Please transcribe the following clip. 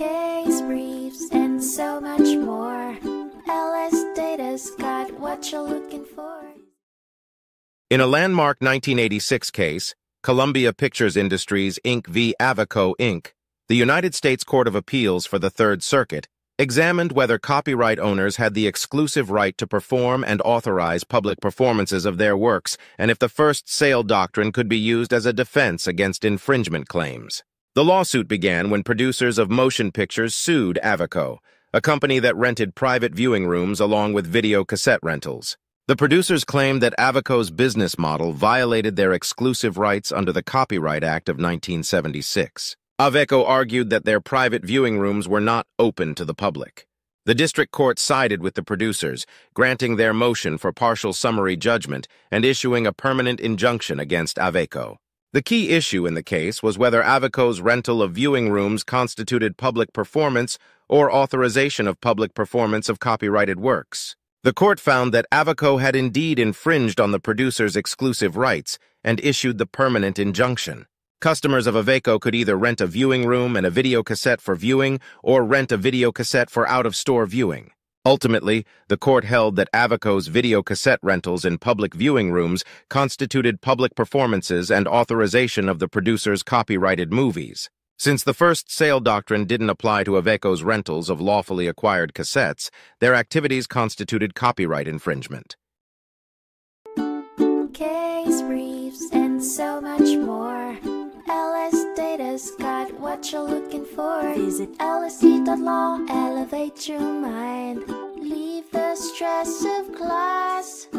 case briefs, and so much more. LS Data's got what you're looking for. In a landmark 1986 case, Columbia Pictures Industries Inc. v. Aveco Inc., the United States Court of Appeals for the Third Circuit examined whether copyright owners had the exclusive right to perform and authorize public performances of their works and if the first sale doctrine could be used as a defense against infringement claims. The lawsuit began when producers of motion pictures sued Aveco, a company that rented private viewing rooms along with video cassette rentals. The producers claimed that Aveco's business model violated their exclusive rights under the Copyright Act of 1976. Aveco argued that their private viewing rooms were not open to the public. The district court sided with the producers, granting their motion for partial summary judgment and issuing a permanent injunction against Aveco. The key issue in the case was whether Aveco's rental of viewing rooms constituted public performance or authorization of public performance of copyrighted works. The court found that Aveco had indeed infringed on the producer's exclusive rights and issued the permanent injunction. Customers of Aveco could either rent a viewing room and a video cassette for viewing or rent a video cassette for out-of-store viewing. Ultimately, the court held that Aveco's video cassette rentals in public viewing rooms constituted public performances and authorization of the producer's copyrighted movies. Since the first sale doctrine didn't apply to Aveco's rentals of lawfully acquired cassettes, their activities constituted copyright infringement. Case briefs, and so much more. LS Data's got what you're looking for. Visit lsd.law, elevate your mind. Leave the stress of class.